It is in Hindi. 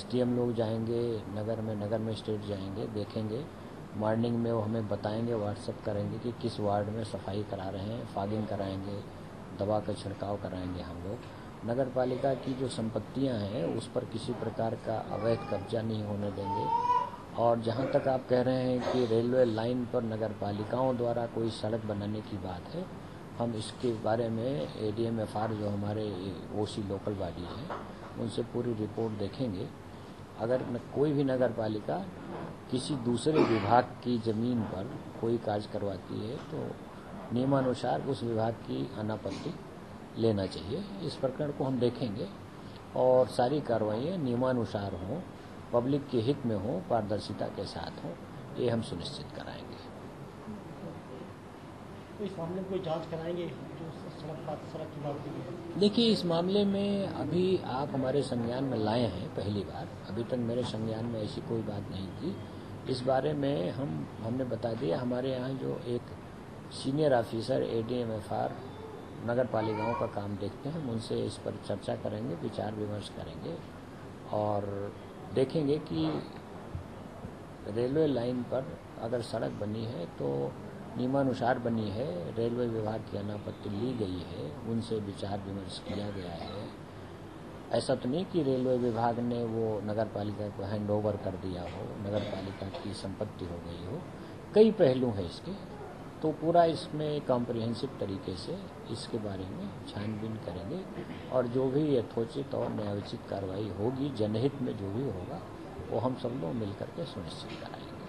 एसडीएम लोग जाएँगे, नगर में नगर में स्टेट जाएँगे, देखेंगे। मॉर्निंग में वो हमें बताएँगे व्हाट्सअप करेंगे कि किस वार्ड में सफ़ाई करा रहे हैं, फॉगिंग कराएँगे, दवा का छिड़काव कराएँगे हम लोग। नगर पालिका की जो संपत्तियाँ हैं, उस पर किसी प्रकार का अवैध कब्जा नहीं होने देंगे। और जहाँ तक आप कह रहे हैं कि रेलवे लाइन पर नगर पालिकाओं द्वारा कोई सड़क बनाने की बात है, हम इसके बारे में एडीएम एफ़ जो हमारे ओसी लोकल बॉडी हैं, उनसे पूरी रिपोर्ट देखेंगे। अगर कोई भी नगर पालिका किसी दूसरे विभाग की ज़मीन पर कोई कार्य करवाती है तो नियमानुसार उस विभाग की अनापत्ति लेना चाहिए। इस प्रकरण को हम देखेंगे और सारी कार्रवाइयाँ नियमानुसार हों, पब्लिक के हित में हो, पारदर्शिता के साथ हो, ये हम सुनिश्चित कराएँगे। इस मामले में कोई जाँच कराएँगे? देखिए, इस मामले में अभी आप हमारे संज्ञान में लाए हैं, पहली बार अभी तक मेरे संज्ञान में ऐसी कोई बात नहीं थी। इस बारे में हम, हमने बता दिया, हमारे यहाँ जो एक senior officer A D M F R नगर पालिकाओं का काम देखते हैं। हम उनसे इस पर चर्चा करेंगे, विचार विमर्श करेंगे और देखेंगे कि रेलवे लाइन पर अगर सड़क बनी है तो नियमानुसार बनी है, रेलवे विभाग की अनापत्ति ली गई है, उनसे विचार विमर्श किया गया है। ऐसा तो नहीं कि रेलवे विभाग ने वो नगर पालिका को हैंड ओवर कर दिया हो नगर पालिका की संपत्ति हो गई हो। कई पहलू हैं इसके तो पूरा इसमें कॉम्प्रिहेंसिव तरीके से इसके बारे में छानबीन करेंगे। और जो भी यथोचित और न्यायोचित कार्रवाई होगी, जनहित में जो भी होगा, वो हम सब लोग मिलकर के सुनिश्चित कराएँगे।